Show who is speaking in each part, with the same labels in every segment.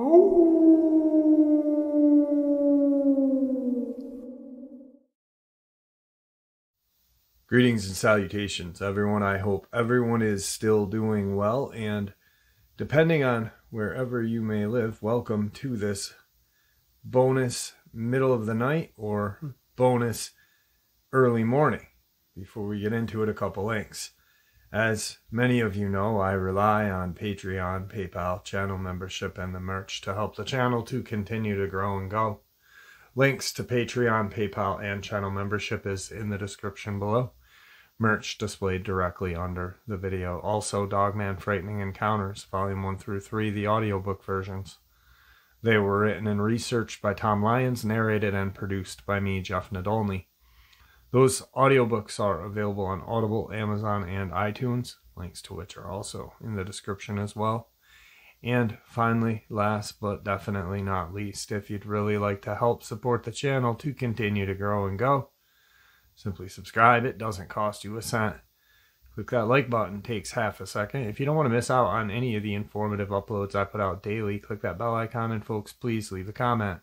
Speaker 1: Oh. Greetings and salutations, everyone. I hope everyone is still doing well, and depending on wherever you may live, welcome to this bonus middle of the night or bonus early morning. Before we get into it, a couple links. As many of you know, I rely on Patreon, PayPal, channel membership, and the merch to help the channel to continue to grow and go. Links to Patreon, PayPal, and channel membership is in the description below merch displayed directly under the video. Also, Dogman Frightening Encounters, Volume 1 through 3, the audiobook versions. They were written and researched by Tom Lyons, narrated and produced by me, Jeff Nadolny. Those audiobooks are available on Audible, Amazon, and iTunes, links to which are also in the description as well. And finally, last but definitely not least, if you'd really like to help support the channel to continue to grow and go, Simply subscribe. It doesn't cost you a cent. Click that like button. Takes half a second. If you don't want to miss out on any of the informative uploads I put out daily, click that bell icon and folks, please leave a comment.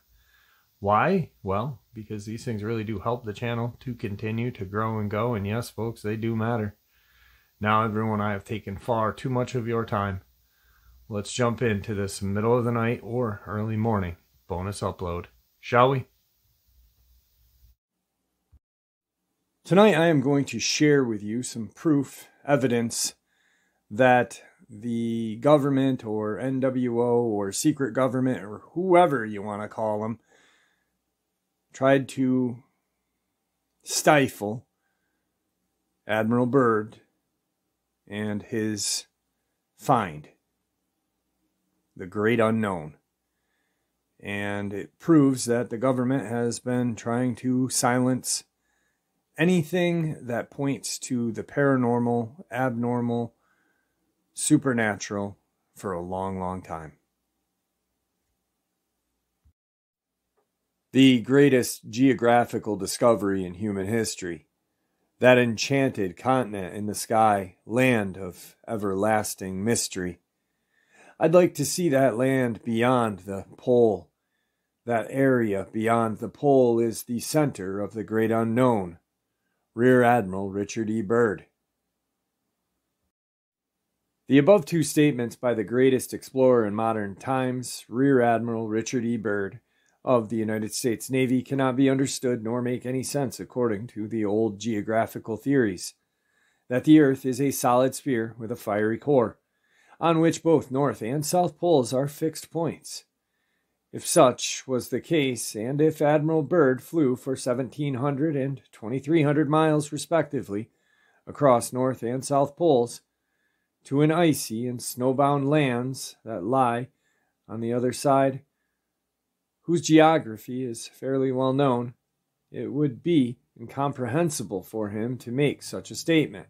Speaker 1: Why? Well, because these things really do help the channel to continue to grow and go. And yes, folks, they do matter. Now, everyone, I have taken far too much of your time. Let's jump into this middle of the night or early morning bonus upload, shall we? Tonight, I am going to share with you some proof, evidence that the government or NWO or secret government or whoever you want to call them tried to stifle Admiral Byrd and his find, the great unknown. And it proves that the government has been trying to silence anything that points to the paranormal, abnormal, supernatural for a long, long time. The greatest geographical discovery in human history, that enchanted continent in the sky, land of everlasting mystery. I'd like to see that land beyond the pole. That area beyond the pole is the center of the great unknown Rear Admiral Richard E. Byrd. The above two statements by the greatest explorer in modern times, Rear Admiral Richard E. Byrd, of the United States Navy, cannot be understood nor make any sense according to the old geographical theories that the Earth is a solid sphere with a fiery core, on which both North and South poles are fixed points. If such was the case, and if Admiral Byrd flew for 1,700 and 2,300 miles respectively across North and South Poles to an icy and snowbound lands that lie on the other side, whose geography is fairly well known, it would be incomprehensible for him to make such a statement,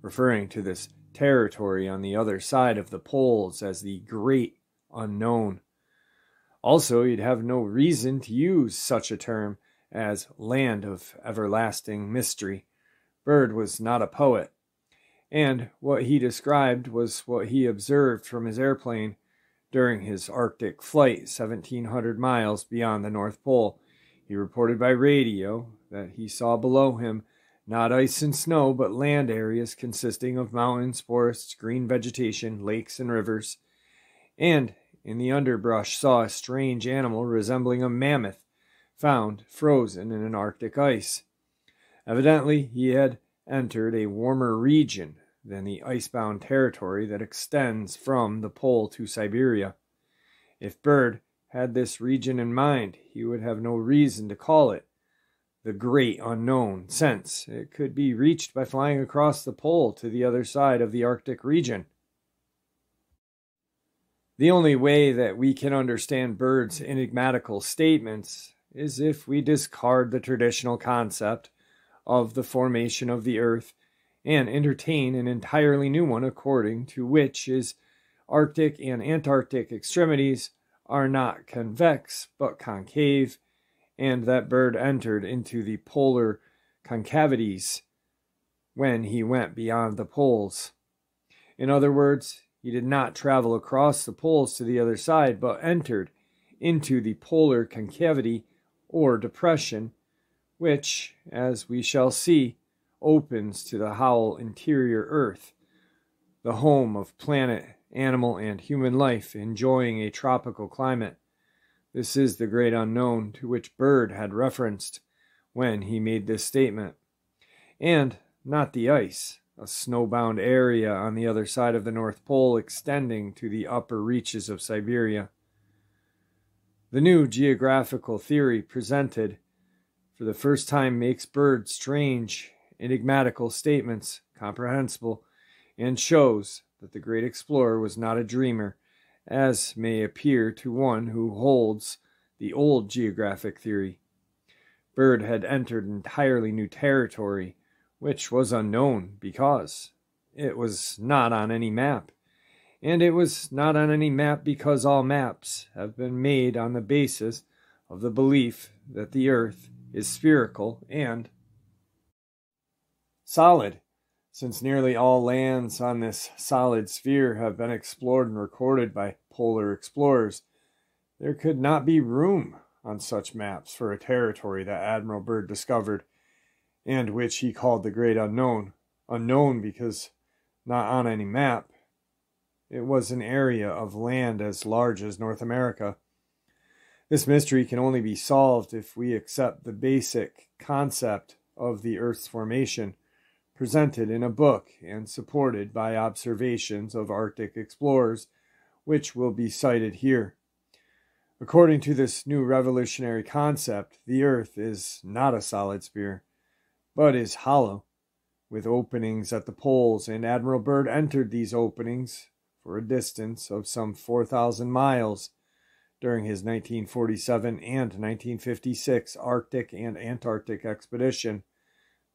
Speaker 1: referring to this territory on the other side of the poles as the great unknown. Also, you'd have no reason to use such a term as land of everlasting mystery. Byrd was not a poet, and what he described was what he observed from his airplane during his Arctic flight 1700 miles beyond the North Pole. He reported by radio that he saw below him not ice and snow, but land areas consisting of mountains, forests, green vegetation, lakes, and rivers. And in the underbrush saw a strange animal resembling a mammoth found frozen in an Arctic ice. Evidently, he had entered a warmer region than the icebound territory that extends from the pole to Siberia. If Byrd had this region in mind, he would have no reason to call it the great unknown, since it could be reached by flying across the pole to the other side of the Arctic region. The only way that we can understand Byrd's enigmatical statements is if we discard the traditional concept of the formation of the earth and entertain an entirely new one according to which his Arctic and Antarctic extremities are not convex but concave, and that Byrd entered into the polar concavities when he went beyond the poles. In other words, he did not travel across the poles to the other side, but entered into the polar concavity or depression, which, as we shall see, opens to the howl interior earth, the home of planet, animal, and human life enjoying a tropical climate. This is the great unknown to which Byrd had referenced when he made this statement, and not the ice, a snowbound area on the other side of the North Pole extending to the upper reaches of Siberia. The new geographical theory presented for the first time makes Byrd strange, enigmatical statements comprehensible and shows that the great explorer was not a dreamer, as may appear to one who holds the old geographic theory. Byrd had entered entirely new territory which was unknown because it was not on any map. And it was not on any map because all maps have been made on the basis of the belief that the earth is spherical and solid, since nearly all lands on this solid sphere have been explored and recorded by polar explorers. There could not be room on such maps for a territory that Admiral Byrd discovered and which he called the Great Unknown. Unknown because not on any map. It was an area of land as large as North America. This mystery can only be solved if we accept the basic concept of the Earth's formation, presented in a book and supported by observations of Arctic explorers, which will be cited here. According to this new revolutionary concept, the Earth is not a solid sphere but is hollow, with openings at the poles, and Admiral Byrd entered these openings for a distance of some 4,000 miles during his 1947 and 1956 Arctic and Antarctic expedition.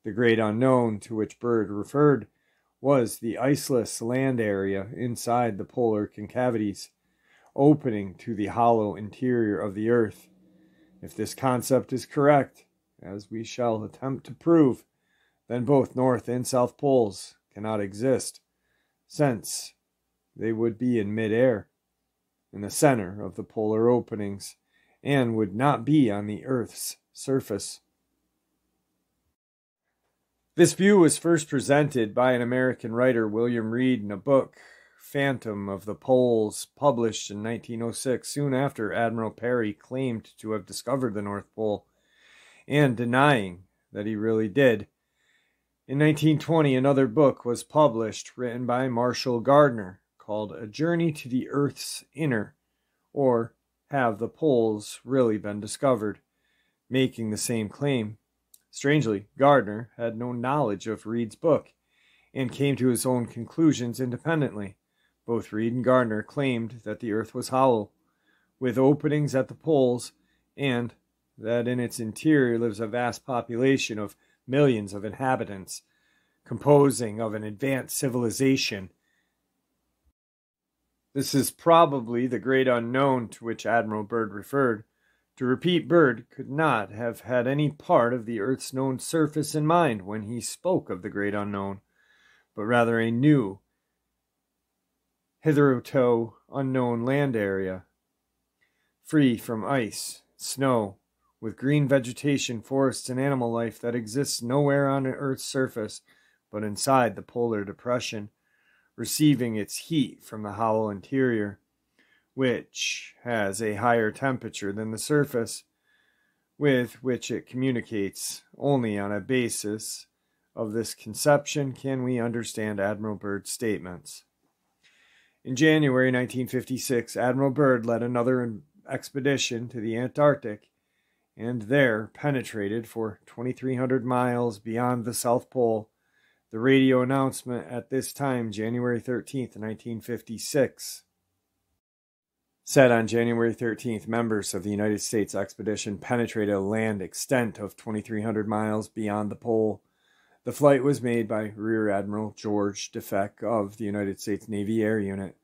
Speaker 1: The great unknown to which Byrd referred was the iceless land area inside the polar concavities, opening to the hollow interior of the Earth. If this concept is correct, as we shall attempt to prove, then both North and South poles cannot exist, since they would be in midair, in the center of the polar openings, and would not be on the Earth's surface. This view was first presented by an American writer, William Reed, in a book, Phantom of the Poles, published in 1906, soon after Admiral Peary claimed to have discovered the North Pole and denying that he really did. In 1920, another book was published written by Marshall Gardner called A Journey to the Earth's Inner, or Have the Poles Really Been Discovered, making the same claim. Strangely, Gardner had no knowledge of Reed's book and came to his own conclusions independently. Both Reed and Gardner claimed that the earth was hollow, with openings at the poles, and that in its interior lives a vast population of millions of inhabitants, composing of an advanced civilization. This is probably the great unknown to which Admiral Byrd referred. To repeat, Byrd could not have had any part of the earth's known surface in mind when he spoke of the great unknown, but rather a new, hitherto unknown land area, free from ice, snow, with green vegetation, forests, and animal life that exists nowhere on Earth's surface but inside the polar depression, receiving its heat from the hollow interior, which has a higher temperature than the surface, with which it communicates. Only on a basis of this conception can we understand Admiral Byrd's statements. In January 1956, Admiral Byrd led another expedition to the Antarctic and there penetrated for 2,300 miles beyond the South Pole. The radio announcement at this time, January 13th, 1956, said on January 13th, members of the United States expedition penetrated a land extent of 2,300 miles beyond the pole. The flight was made by Rear Admiral George Dufek of the United States Navy Air Unit.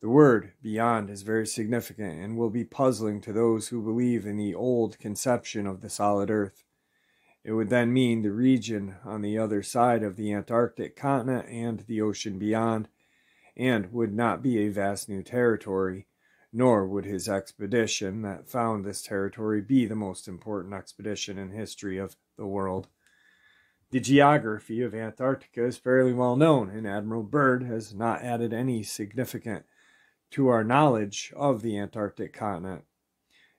Speaker 1: The word beyond is very significant and will be puzzling to those who believe in the old conception of the solid earth. It would then mean the region on the other side of the Antarctic continent and the ocean beyond, and would not be a vast new territory, nor would his expedition that found this territory be the most important expedition in history of the world. The geography of Antarctica is fairly well known, and Admiral Byrd has not added any significant to our knowledge of the Antarctic continent.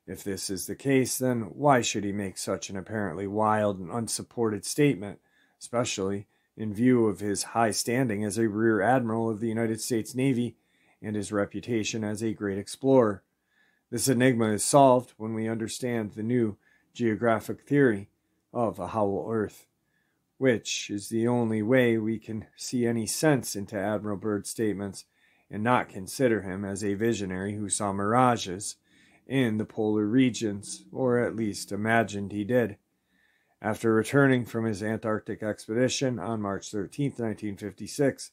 Speaker 1: If this is the case, then why should he make such an apparently wild and unsupported statement, especially in view of his high standing as a Rear Admiral of the United States Navy and his reputation as a great explorer? This enigma is solved when we understand the new geographic theory of a hollow Earth, which is the only way we can see any sense into Admiral Byrd's statements and not consider him as a visionary who saw mirages in the polar regions, or at least imagined he did. After returning from his Antarctic expedition on March 13, 1956,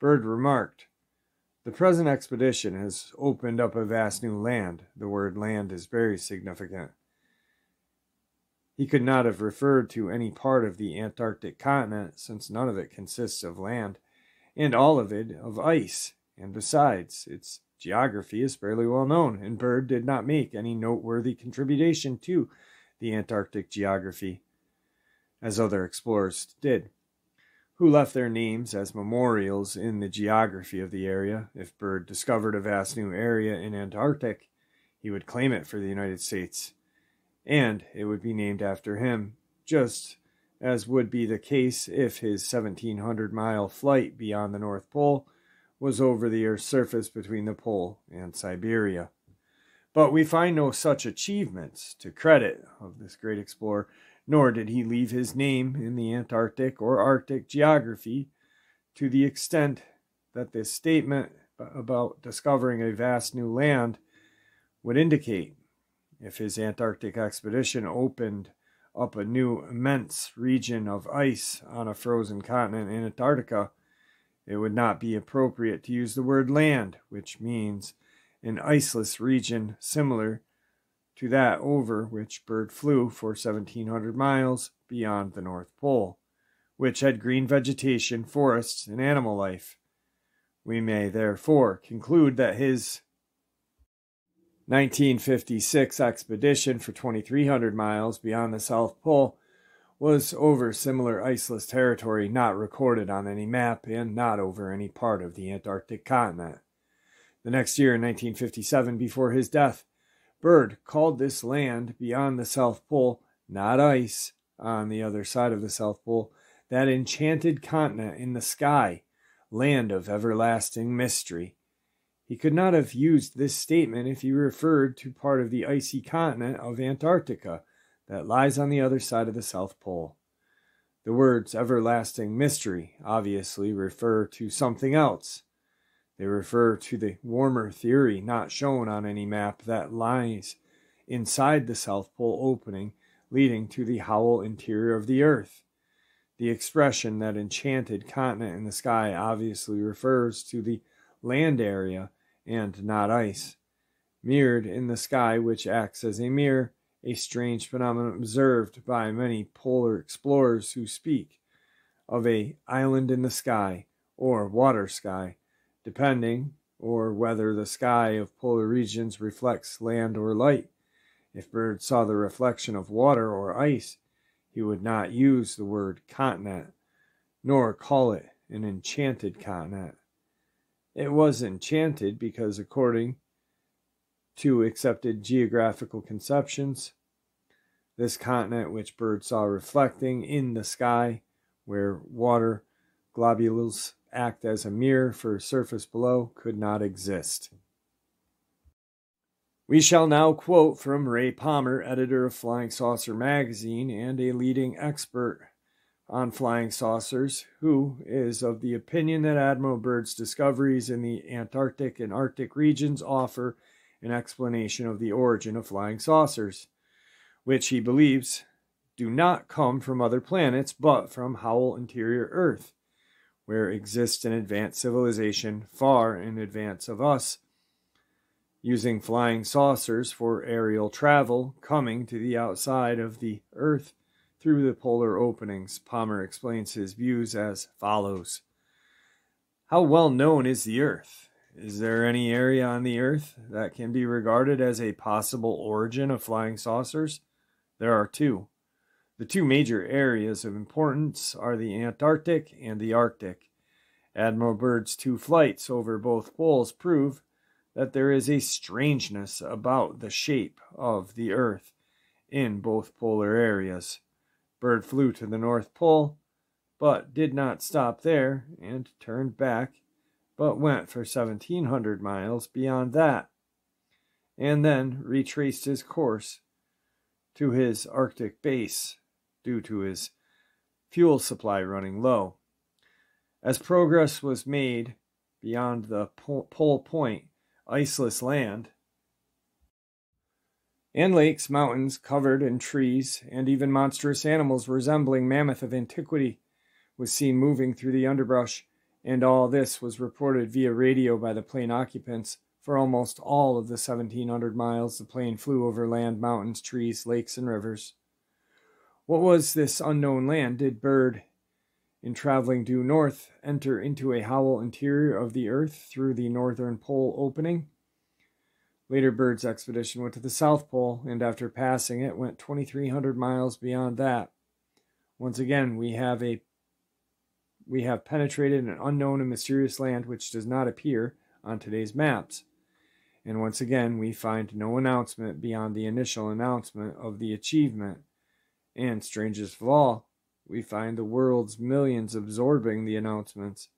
Speaker 1: Byrd remarked, The present expedition has opened up a vast new land. The word land is very significant. He could not have referred to any part of the Antarctic continent, since none of it consists of land, and all of it of ice, and besides, its Geography is fairly well known, and Byrd did not make any noteworthy contribution to the Antarctic geography, as other explorers did, who left their names as memorials in the geography of the area. If Byrd discovered a vast new area in Antarctic, he would claim it for the United States, and it would be named after him, just as would be the case if his 1700 mile flight beyond the North Pole was over the Earth's surface between the pole and Siberia. But we find no such achievements to credit of this great explorer, nor did he leave his name in the Antarctic or Arctic geography to the extent that this statement about discovering a vast new land would indicate. If his Antarctic expedition opened up a new immense region of ice on a frozen continent in Antarctica, it would not be appropriate to use the word land, which means an iceless region similar to that over which Byrd flew for 1700 miles beyond the North Pole, which had green vegetation, forests, and animal life. We may therefore conclude that his 1956 expedition for 2300 miles beyond the South Pole was over similar iceless territory not recorded on any map and not over any part of the Antarctic continent. The next year, in 1957, before his death, Byrd called this land beyond the South Pole not ice on the other side of the South Pole, that enchanted continent in the sky, land of everlasting mystery. He could not have used this statement if he referred to part of the icy continent of Antarctica that lies on the other side of the South Pole. The words everlasting mystery obviously refer to something else. They refer to the warmer theory not shown on any map that lies inside the South Pole opening leading to the hollow interior of the Earth. The expression that enchanted continent in the sky obviously refers to the land area and not ice. Mirrored in the sky, which acts as a mirror, a strange phenomenon observed by many polar explorers who speak of a island in the sky or water sky, depending or whether the sky of polar regions reflects land or light. If Byrd saw the reflection of water or ice, he would not use the word continent, nor call it an enchanted continent. It was enchanted because, according to accepted geographical conceptions. This continent, which Byrd saw reflecting in the sky, where water globules act as a mirror for surface below, could not exist. We shall now quote from Ray Palmer, editor of Flying Saucer magazine and a leading expert on flying saucers, who is of the opinion that Admiral Byrd's discoveries in the Antarctic and Arctic regions offer an explanation of the origin of flying saucers, which he believes do not come from other planets but from Howell interior Earth, where exists an advanced civilization far in advance of us, using flying saucers for aerial travel, coming to the outside of the Earth through the polar openings. Palmer explains his views as follows. How well known is the Earth? Is there any area on the Earth that can be regarded as a possible origin of flying saucers? There are two. The two major areas of importance are the Antarctic and the Arctic. Admiral Byrd's two flights over both poles prove that there is a strangeness about the shape of the Earth in both polar areas. Byrd flew to the North Pole, but did not stop there and turned back, but went for 1700 miles beyond that, and then retraced his course to his Arctic base due to his fuel supply running low. As progress was made beyond the pole point, iceless land, and lakes, mountains covered in trees, and even monstrous animals resembling mammoth of antiquity was seen moving through the underbrush, and all this was reported via radio by the plane occupants for almost all of the 1700 miles the plane flew over land, mountains, trees, lakes, and rivers. What was this unknown land? Did Byrd in traveling due north, enter into a hollow interior of the earth through the northern pole opening. Later, Byrd's expedition went to the South Pole, and after passing it, went 2,300 miles beyond that. Once again, we have a we have penetrated an unknown and mysterious land which does not appear on today's maps. And once again, we find no announcement beyond the initial announcement of the achievement. And strangest of all, we find the world's millions absorbing the announcements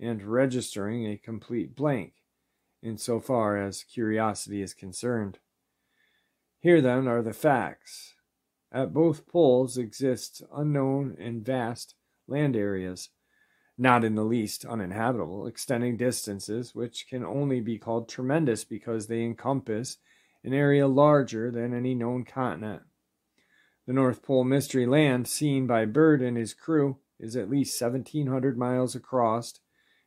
Speaker 1: and registering a complete blank insofar as curiosity is concerned. Here, then, are the facts. At both poles exist unknown and vast land areas, not in the least uninhabitable, extending distances which can only be called tremendous because they encompass an area larger than any known continent. The North Pole Mystery Land, seen by Byrd and his crew, is at least 1,700 miles across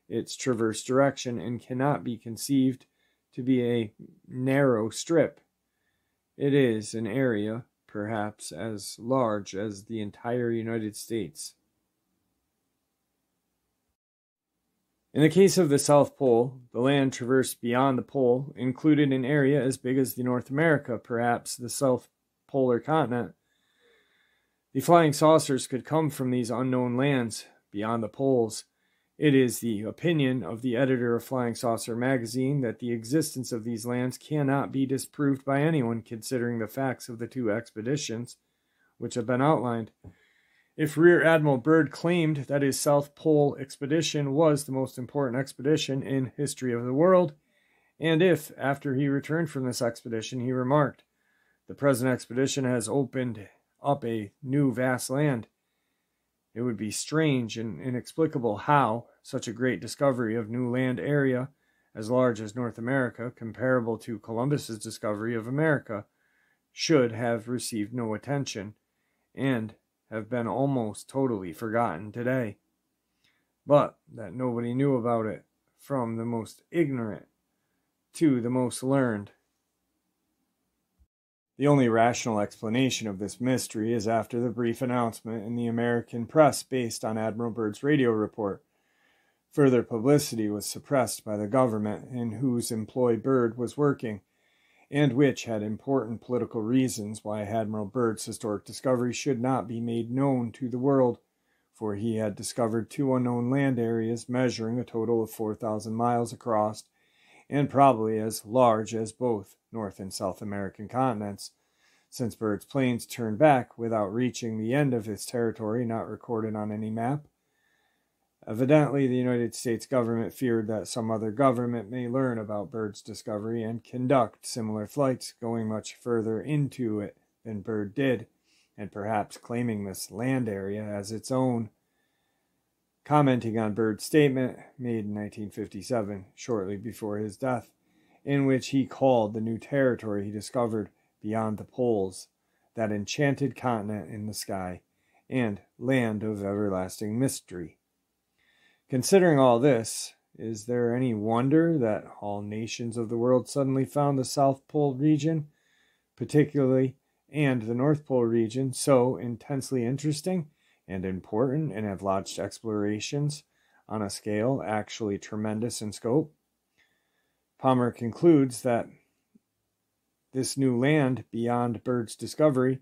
Speaker 1: its traverse direction and cannot be conceived to be a narrow strip. It is an area perhaps as large as the entire United States. In the case of the South Pole, the land traversed beyond the pole included an area as big as the North America, perhaps the South Polar Continent, the flying saucers could come from these unknown lands beyond the poles. It is the opinion of the editor of Flying Saucer magazine that the existence of these lands cannot be disproved by anyone considering the facts of the two expeditions which have been outlined. If Rear Admiral Byrd claimed that his South Pole expedition was the most important expedition in history of the world, and if, after he returned from this expedition, he remarked, The present expedition has opened up a new vast land. It would be strange and inexplicable how such a great discovery of new land area as large as North America, comparable to Columbus's discovery of America, should have received no attention and have been almost totally forgotten today. But that nobody knew about it, from the most ignorant to the most learned, the only rational explanation of this mystery is after the brief announcement in the American press based on Admiral Byrd's radio report. Further publicity was suppressed by the government in whose employ Byrd was working, and which had important political reasons why Admiral Byrd's historic discovery should not be made known to the world, for he had discovered two unknown land areas measuring a total of 4,000 miles across and probably as large as both North and South American continents, since Byrd's planes turned back without reaching the end of his territory not recorded on any map. Evidently, the United States government feared that some other government may learn about Byrd's discovery and conduct similar flights going much further into it than Byrd did, and perhaps claiming this land area as its own commenting on Byrd's statement made in 1957, shortly before his death, in which he called the new territory he discovered beyond the poles that enchanted continent in the sky and land of everlasting mystery. Considering all this, is there any wonder that all nations of the world suddenly found the South Pole region, particularly, and the North Pole region, so intensely interesting and important and have launched explorations on a scale actually tremendous in scope. Palmer concludes that this new land beyond Byrd's discovery,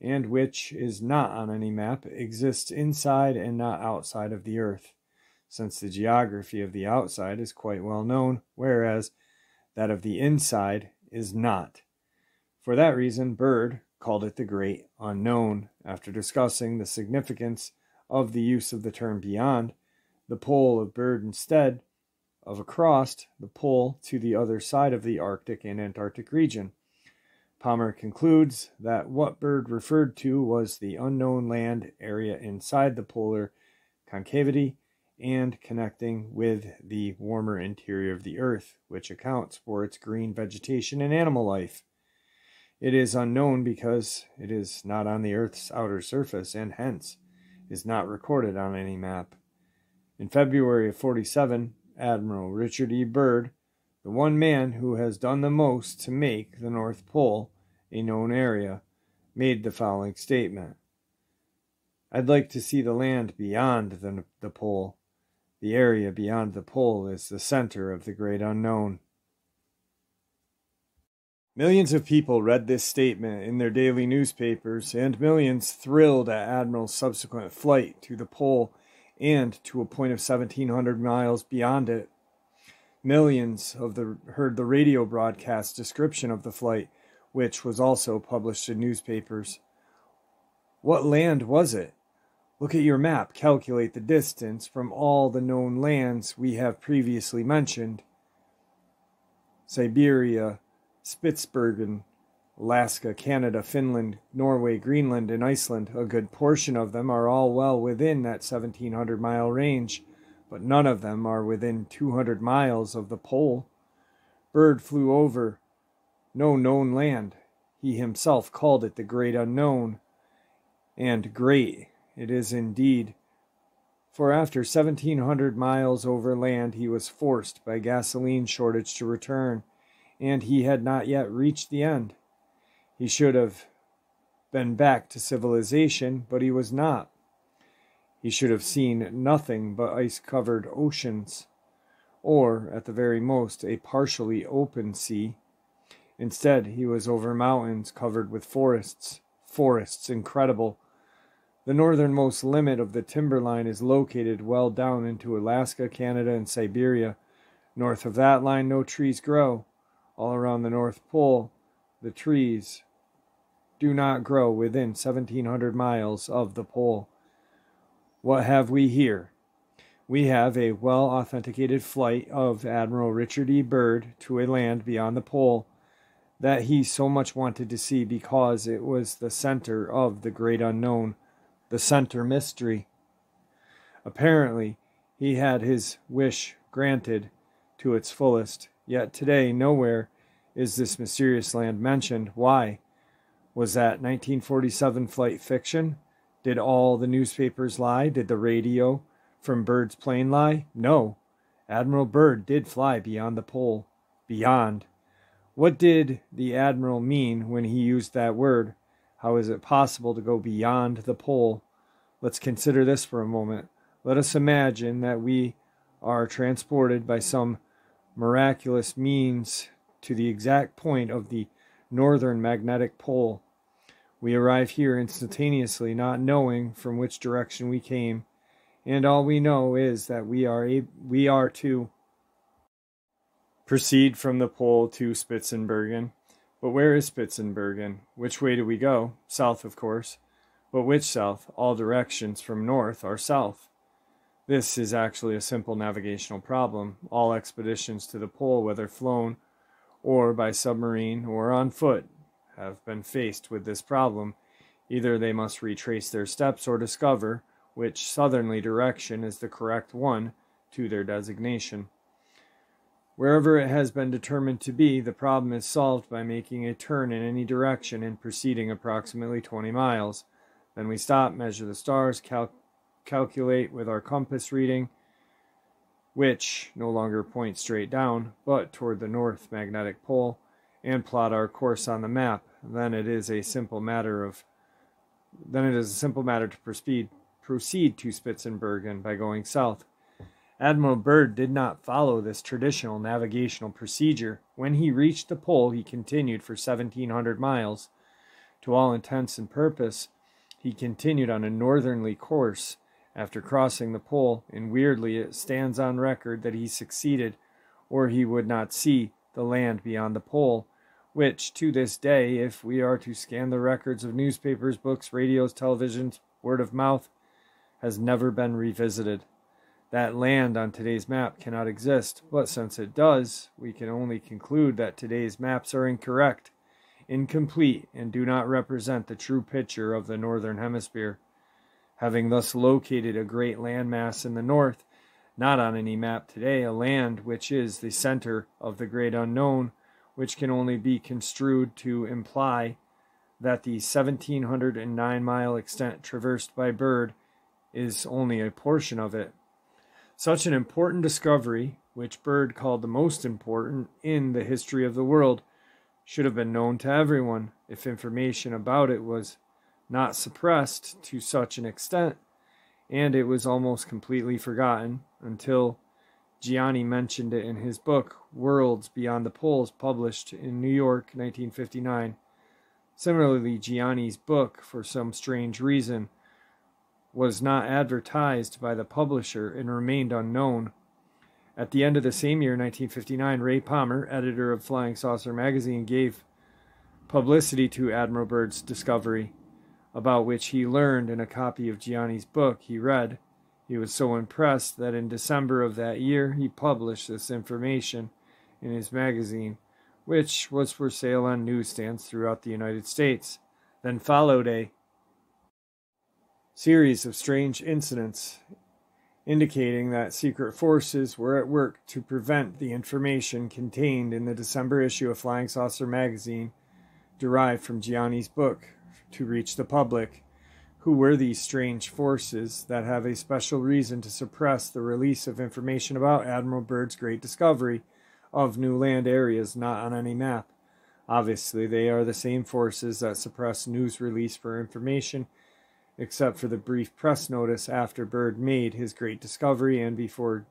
Speaker 1: and which is not on any map, exists inside and not outside of the Earth, since the geography of the outside is quite well known, whereas that of the inside is not. For that reason, Byrd called it the Great Unknown, after discussing the significance of the use of the term beyond, the pole of Byrd instead of across the pole to the other side of the Arctic and Antarctic region. Palmer concludes that what Byrd referred to was the unknown land area inside the polar concavity and connecting with the warmer interior of the Earth, which accounts for its green vegetation and animal life. It is unknown because it is not on the Earth's outer surface and hence is not recorded on any map. In February of 47, Admiral Richard E. Byrd the one man who has done the most to make the North Pole a known area, made the following statement I'd like to see the land beyond the, the pole. The area beyond the pole is the center of the great unknown. Millions of people read this statement in their daily newspapers, and millions thrilled at Admiral's subsequent flight to the pole and to a point of 1,700 miles beyond it. Millions of the heard the radio broadcast description of the flight, which was also published in newspapers. What land was it? Look at your map, calculate the distance from all the known lands we have previously mentioned Siberia, Spitsbergen, Alaska, Canada, Finland, Norway, Greenland, and Iceland. A good portion of them are all well within that 1700 mile range but none of them are within 200 miles of the pole. Byrd flew over no known land. He himself called it the great unknown. And great it is indeed. For after 1700 miles over land, he was forced by gasoline shortage to return, and he had not yet reached the end. He should have been back to civilization, but he was not. He should have seen nothing but ice covered oceans, or, at the very most, a partially open sea. Instead, he was over mountains covered with forests, forests incredible. The northernmost limit of the timberline is located well down into Alaska, Canada, and Siberia. North of that line, no trees grow. All around the North Pole, the trees do not grow within 1700 miles of the pole. What have we here? We have a well authenticated flight of Admiral Richard E. Byrd to a land beyond the pole that he so much wanted to see because it was the center of the great unknown, the center mystery. Apparently, he had his wish granted to its fullest, yet today nowhere is this mysterious land mentioned. Why? Was that 1947 flight fiction? Did all the newspapers lie? Did the radio from Byrd's plane lie? No. Admiral Byrd did fly beyond the pole. Beyond. What did the Admiral mean when he used that word? How is it possible to go beyond the pole? Let's consider this for a moment. Let us imagine that we are transported by some miraculous means to the exact point of the northern magnetic pole. We arrive here instantaneously, not knowing from which direction we came, and all we know is that we are a, we are to proceed from the pole to Spitzenbergen. But where is Spitzenbergen? Which way do we go? South, of course. But which south? All directions from north are south. This is actually a simple navigational problem. All expeditions to the pole, whether flown or by submarine or on foot, have been faced with this problem. Either they must retrace their steps or discover which southerly direction is the correct one to their designation. Wherever it has been determined to be, the problem is solved by making a turn in any direction and proceeding approximately 20 miles. Then we stop, measure the stars, cal- calculate with our compass reading, which no longer points straight down, but toward the north magnetic pole, and plot our course on the map then it is a simple matter of then it is a simple matter to proceed proceed to Spitzenbergen by going south. Admiral Byrd did not follow this traditional navigational procedure. When he reached the pole, he continued for 1,700 miles. To all intents and purpose, he continued on a northerly course after crossing the pole, and weirdly it stands on record that he succeeded, or he would not see the land beyond the pole, which to this day, if we are to scan the records of newspapers, books, radios, televisions, word of mouth, has never been revisited. That land on today's map cannot exist, but since it does, we can only conclude that today's maps are incorrect, incomplete, and do not represent the true picture of the Northern Hemisphere. Having thus located a great landmass in the north, not on any map today, a land which is the center of the great unknown, which can only be construed to imply that the 1709 mile extent traversed by Byrd is only a portion of it. Such an important discovery, which Byrd called the most important in the history of the world, should have been known to everyone if information about it was not suppressed to such an extent, and it was almost completely forgotten until Gianni mentioned it in his book Worlds Beyond the Poles, published in New York, 1959. Similarly, Gianni's book, for some strange reason, was not advertised by the publisher and remained unknown. At the end of the same year, 1959, Ray Palmer, editor of Flying Saucer magazine, gave publicity to Admiral Byrd's discovery, about which he learned in a copy of Gianni's book he read. He was so impressed that in December of that year he published this information in his magazine, which was for sale on newsstands throughout the United States. Then followed a series of strange incidents indicating that secret forces were at work to prevent the information contained in the December issue of Flying Saucer magazine derived from Gianni's book to reach the public. Who were these strange forces that have a special reason to suppress the release of information about Admiral Byrd's great discovery of new land areas not on any map? Obviously, they are the same forces that suppress news release for information except for the brief press notice after Byrd made his great discovery and before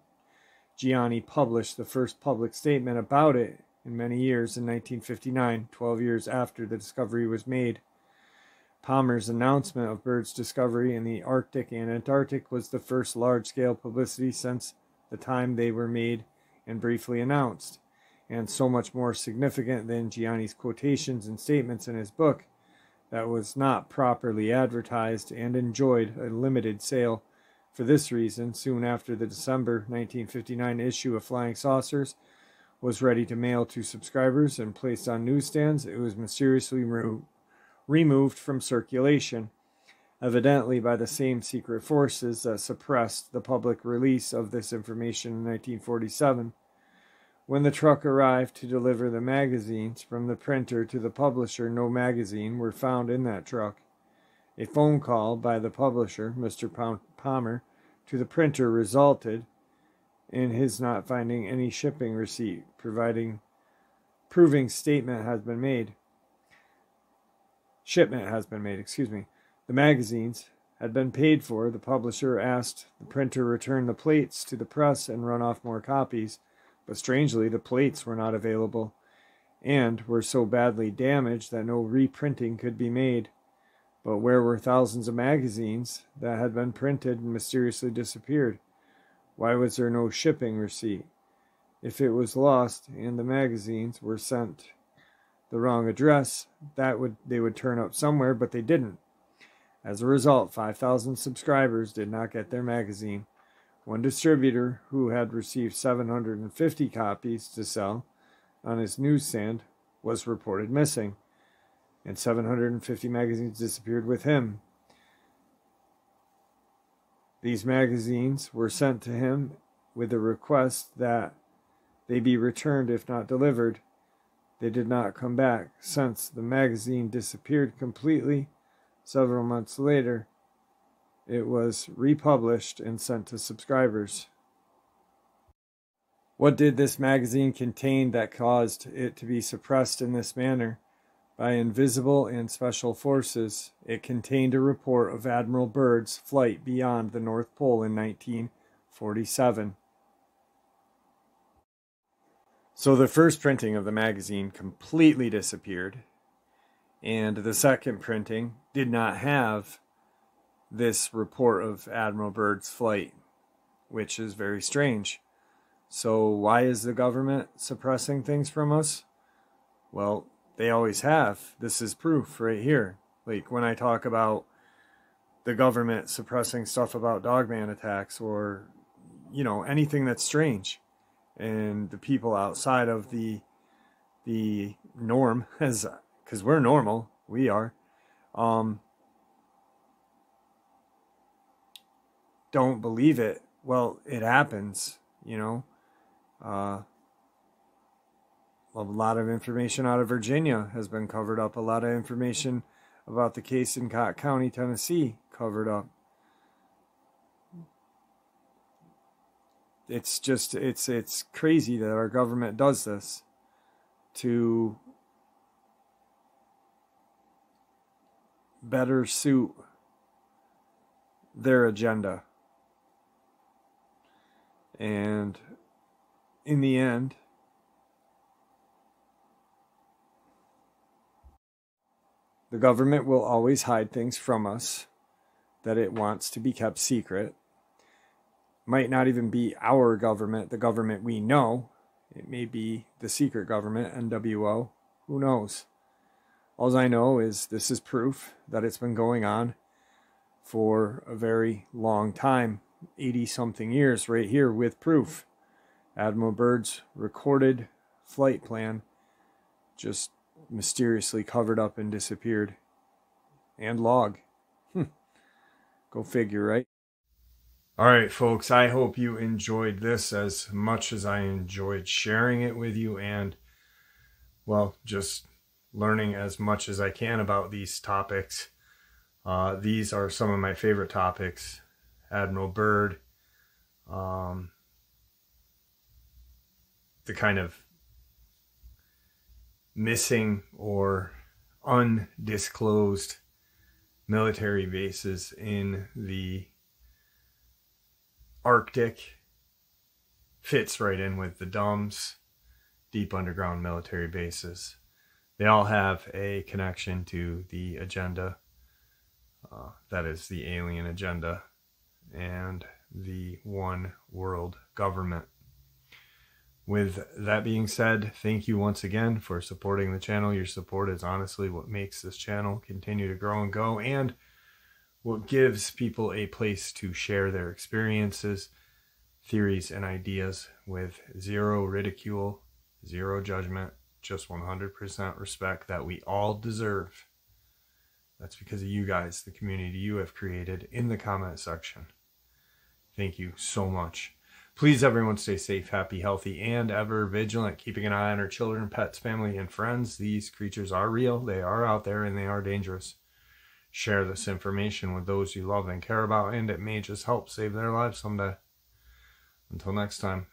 Speaker 1: Gianni published the first public statement about it in many years in 1959, 12 years after the discovery was made. Palmer's announcement of Byrd's discovery in the Arctic and Antarctic was the first large scale publicity since the time they were made and briefly announced, and so much more significant than Gianni's quotations and statements in his book that was not properly advertised and enjoyed a limited sale. For this reason, soon after the December 1959 issue of Flying Saucers was ready to mail to subscribers and placed on newsstands, it was mysteriously re- removed from circulation, evidently by the same secret forces that suppressed the public release of this information in 1947. When the truck arrived to deliver the magazines from the printer to the publisher, no magazine were found in that truck. A phone call by the publisher, Mr. Palmer, to the printer resulted in his not finding any shipping receipt, providing proving statement has been made. Shipment has been made, excuse me. The magazines had been paid for. The publisher asked the printer return the plates to the press and run off more copies but strangely the plates were not available, and were so badly damaged that no reprinting could be made. But where were thousands of magazines that had been printed and mysteriously disappeared? Why was there no shipping receipt? If it was lost and the magazines were sent the wrong address, that would they would turn up somewhere, but they didn't. As a result, 5,000 subscribers did not get their magazine. One distributor, who had received 750 copies to sell on his newsstand, was reported missing, and 750 magazines disappeared with him. These magazines were sent to him with a request that they be returned if not delivered. They did not come back. Since the magazine disappeared completely several months later, it was republished and sent to subscribers. What did this magazine contain that caused it to be suppressed in this manner? By invisible and special forces, it contained a report of Admiral Byrd's flight beyond the North Pole in 1947. So the first printing of the magazine completely disappeared, and the second printing did not have this report of Admiral Byrd's flight, which is very strange. So, why is the government suppressing things from us? Well, they always have. This is proof right here. Like when I talk about the government suppressing stuff about dogman attacks or, you know, anything that's strange. And the people outside of the the norm as because we're normal, we are. Um, don't believe it. Well, it happens, you know. Uh, a lot of information out of Virginia has been covered up. A lot of information about the case in Cott County, Tennessee, covered up. It's just it's it's crazy that our government does this to better suit their agenda. And in the end, the government will always hide things from us that it wants to be kept secret. Might not even be our government, the government we know. It may be the secret government, NWO. Who knows? All I know is this is proof that it's been going on for a very long time 80 something years, right here with proof. Admiral Byrd's recorded flight plan just mysteriously covered up and disappeared. And log. Hmm. Go figure, right? All right, folks, I hope you enjoyed this as much as I enjoyed sharing it with you and, well, just learning as much as I can about these topics. Uh, these are some of my favorite topics Admiral Byrd, um, the kind of missing or undisclosed military bases in the Arctic fits right in with the DUMBs, deep underground military bases. They all have a connection to the agenda, uh, that is the alien agenda and the one world government. With that being said, thank you once again for supporting the channel. Your support is honestly what makes this channel continue to grow and go and what gives people a place to share their experiences, theories, and ideas with zero ridicule, zero judgment, just 100% respect that we all deserve. That's because of you guys, the community you have created in the comment section. Thank you so much. Please, everyone, stay safe, happy, healthy, and ever vigilant, keeping an eye on our children, pets, family, and friends. These creatures are real, they are out there, and they are dangerous. Share this information with those you love and care about, and it may just help save their lives someday. Until next time,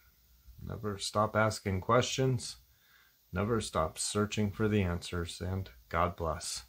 Speaker 1: never stop asking questions, never stop searching for the answers, and God bless.